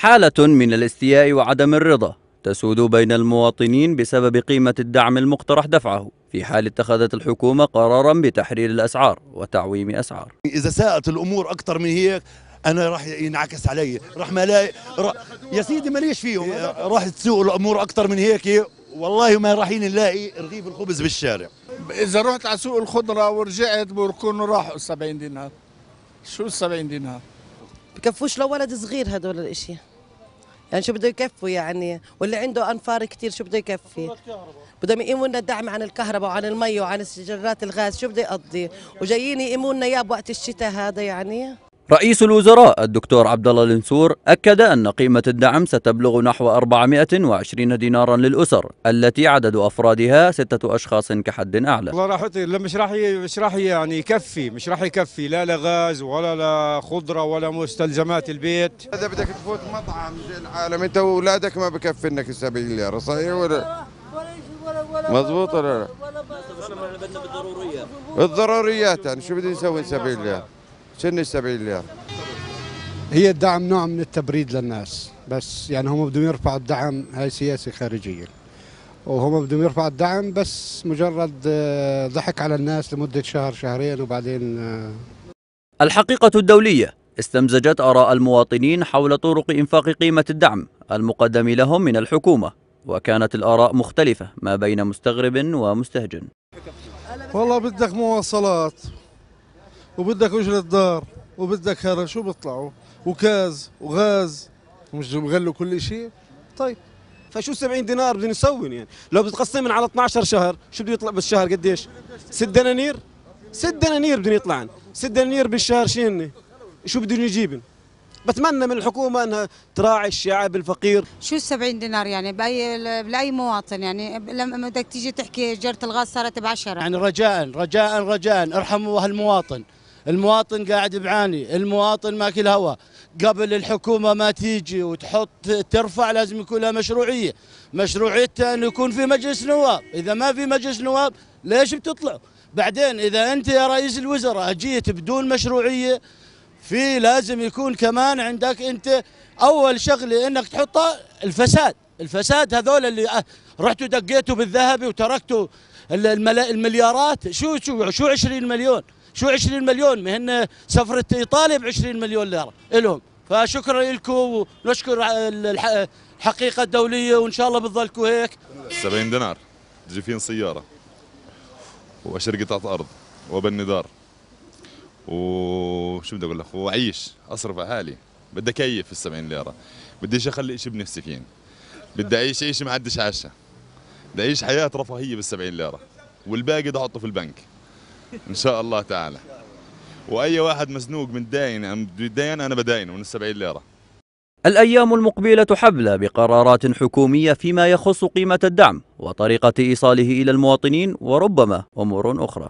حالة من الاستياء وعدم الرضا تسود بين المواطنين بسبب قيمة الدعم المقترح دفعه في حال اتخذت الحكومة قرارا بتحرير الأسعار وتعويم أسعار. إذا ساءت الأمور أكثر من هيك أنا راح ينعكس علي. راح ما لا راح يا سيدي ماليش فيهم راح تسوء الأمور أكثر من هيك؟ والله ما رايحين نلاقي رغيف الخبز بالشارع. إذا رحت على سوق الخضرة ورجعت بكونوا راحوا ال 70 دينار. شو ال 70 دينار؟ بكفوش لولد صغير هدول الإشياء. يعني شو بده يكفوا يعني؟ واللي عنده أنفار كتير شو بده يكفي؟ بدهم لنا الدعم عن الكهرباء وعن المي وعن سجلات الغاز شو بده يقضي؟ وجايين يقيموا لنا إياه بوقت الشتاء هذا يعني؟ رئيس الوزراء الدكتور عبد الله النسور أكد أن قيمة الدعم ستبلغ نحو 420 دينارا للأسر التي عدد أفرادها ستة أشخاص كحد أعلى. والله راح لا مش راح ي- مش راح يعني يكفي مش راح يكفي. لا لغاز ولا لا خضرة ولا مستلزمات البيت. إذا بدك تفوت مطعم زي العالم أنت واولادك ما بكفي إنك ال 70 ليره صحيح ولا مضبوط ولا لا؟ الضروريات يعني شو بدي نسوي 70 ليره؟ شنو ال 70 ليره؟ هي الدعم نوع من التبريد للناس بس يعني هم بدهم يرفعوا الدعم هاي سياسة خارجية. وهم بدهم يرفعوا الدعم بس مجرد آه، ضحك على الناس لمدة شهر شهرين وبعدين آه، الحقيقة الدولية استمزجت آراء المواطنين حول طرق إنفاق قيمة الدعم المقدم لهم من الحكومة وكانت الآراء مختلفة ما بين مستغرب ومستهجن. والله بدك مواصلات. وبدك اجرة دار وبدك هذا شو بيطلعوا؟ وكاز وغاز مش بغلوا كل شيء طيب. فشو 70 دينار بدنا نسوي يعني؟ لو بتقسمن على 12 شهر شو بده يطلع بالشهر قديش؟ 6 دنانير؟ 6 دنانير بدهم يطلعن 6 دنانير بالشهر شنو شو بدهم يجيبن؟ بتمنى من الحكومة إنها تراعي الشعب الفقير. شو ال 70 دينار يعني؟ بأي لاي مواطن يعني؟ لما بدك تيجي تحكي جرة الغاز صارت ب 10 يعني رجاء رجاء رجاء. ارحموا هالمواطن المواطن قاعد بعاني المواطن ماكل هوا. قبل الحكومة ما تيجي وتحط ترفع لازم يكون لها مشروعية. مشروعيتها أنه يكون في مجلس نواب. إذا ما في مجلس نواب ليش بتطلع؟ بعدين إذا أنت يا رئيس الوزراء جيت بدون مشروعية في لازم يكون كمان عندك أنت أول شغلة أنك تحطها الفساد. الفساد هذول اللي أه، رحتوا دقيتوا بالذهبي وتركتوا المليارات. شو شو شو 20 مليون؟ شو 20 مليون؟ ما هن سفرة ايطاليا ب 20 مليون ليرة إلهم. فشكرا لكم ونشكر الح- الحقيقة الدولية وإن شاء الله بتضلكم هيك. 70 دينار. تجي فين سيارة. وأشتري قطعة أرض. وأبني دار. وشو بدي أقول لك؟ وأعيش. أصرف على حالي. بدي أكيف في 70 ليرة. بديش أخلي إشي بنفسي فين بدي أعيش عيش ما حدش عاشها بدي أعيش حياة رفاهية بال 70 ليرة. والباقي بدي أحطه في البنك. إن شاء الله تعالى. وأي واحد مزنوق من داين أم بداين أنا بداينه من ال 70 ليرة. الأيام المقبلة حبلى بقرارات حكومية فيما يخص قيمة الدعم وطريقة إيصاله إلى المواطنين وربما أمور أخرى.